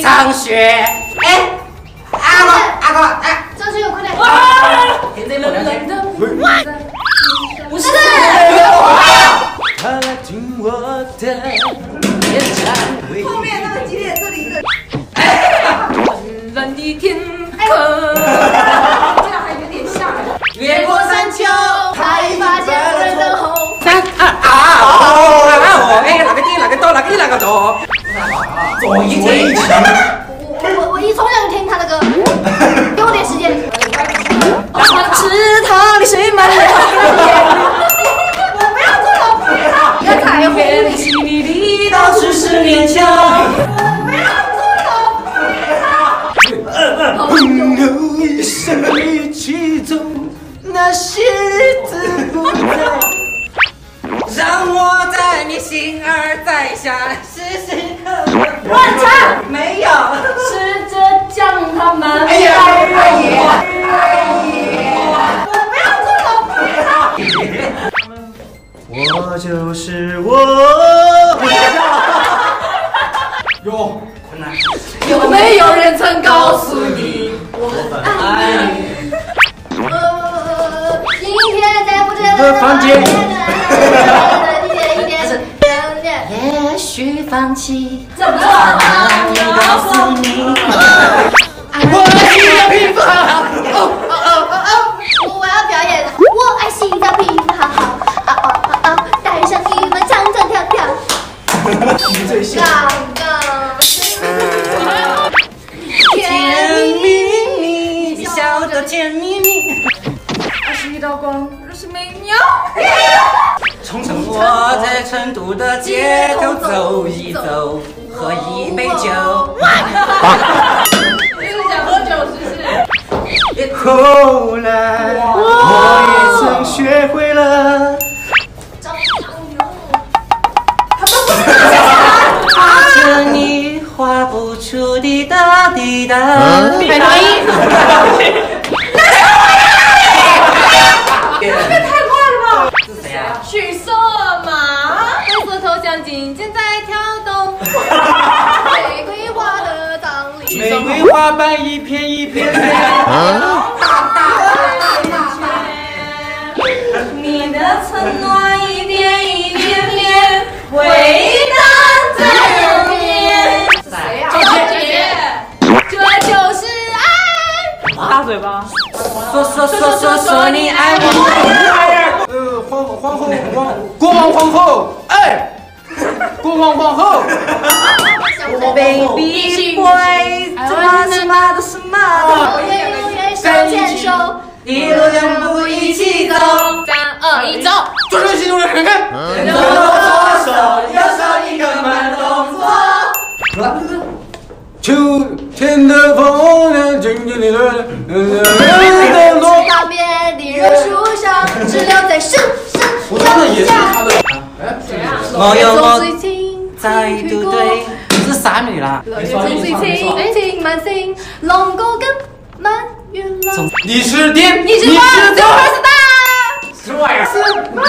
一场雪。哎，阿哥阿哥哎，张学友快点！现在冷冷的，不是，他来听我的演唱会。后面那个几点？这里的。蓝的天哎空，这样还有点像。越过左一天。我我我一从小就听他的歌，给我点时间。池塘里水满了我不要做老婆了，要彩虹。天，细腻的到处是勉强。朋友一生一起走，那些日子不再。让我在你心儿在下，时时刻刻乱唱，没有。试着将他们。哎呀哎呀我不要做老婆了。我就是我。哟，困难。有没有人曾告诉你我很爱你？呃，今天在不见的房间也许放弃，这不错。告诉你。我爱你的皮肤好好。哦哦哦哦！我要表演，我爱西藏皮肤好好，啊哦哦哦，带上你们唱唱跳跳，你最像。刚刚甜蜜蜜，你笑得甜蜜蜜。爱是一道光，如是美妙。我在成都的街头走一走，喝一杯酒。就是想喝酒，是不是？后来，我也曾学会了。张长勇，画着你画不出的哒滴哒。海豚音。色头像紧紧在跳动，玫瑰花的葬礼。玫瑰花瓣一片一片的。你的承诺一点一点点，回荡在耳边。是谁啊？周杰，这就是爱。大嘴巴。说说说说说你爱我。呃，皇皇后皇国王皇后，哎，国王皇后。Baby boy，什么什么的什么我愿永远手牵手，一路两步一起走。三二一，走。左手心中的看看。左手右手一个慢动作。秋天的风凉，静静的热，的落。旁边的榕树上，只留在深深我真的也脚下。是他的。哎，我有我最近在嘟对，是傻女啦。最情情满心，龙沟跟满月浪。你是电，你是花，最后是大。什么玩意儿？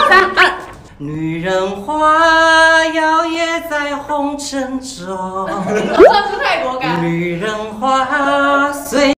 三二，女人花摇曳在红尘中，这是泰国感。女人花随